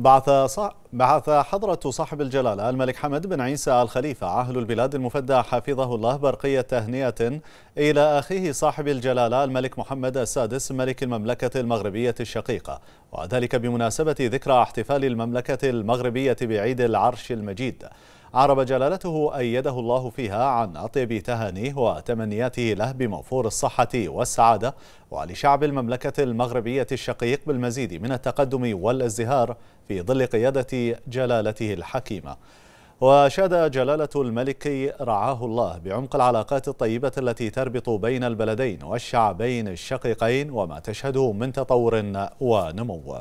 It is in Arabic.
بعث بعث حضرة صاحب الجلالة الملك حمد بن عيسى الخليفة عاهل البلاد المفدى حفظه الله برقية تهنئة إلى أخيه صاحب الجلالة الملك محمد السادس ملك المملكة المغربية الشقيقة. وذلك بمناسبة ذكرى احتفال المملكة المغربية بعيد العرش المجيد. عرب جلالته أيده الله فيها عن أطيب تهانيه وتمنياته له بموفور الصحة والسعادة ولشعب المملكة المغربية الشقيق بالمزيد من التقدم والازدهار في ظل قيادة جلالته الحكيمة. وشاد جلالة الملك رعاه الله بعمق العلاقات الطيبة التي تربط بين البلدين والشعبين الشقيقين وما تشهده من تطور ونمو.